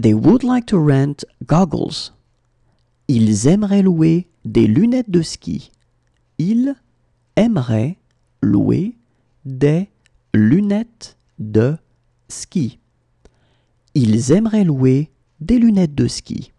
They would like to rent goggles. Ils aimeraient louer des lunettes de ski. Ils aimeraient louer des lunettes de ski. Ils aimeraient louer des lunettes de ski.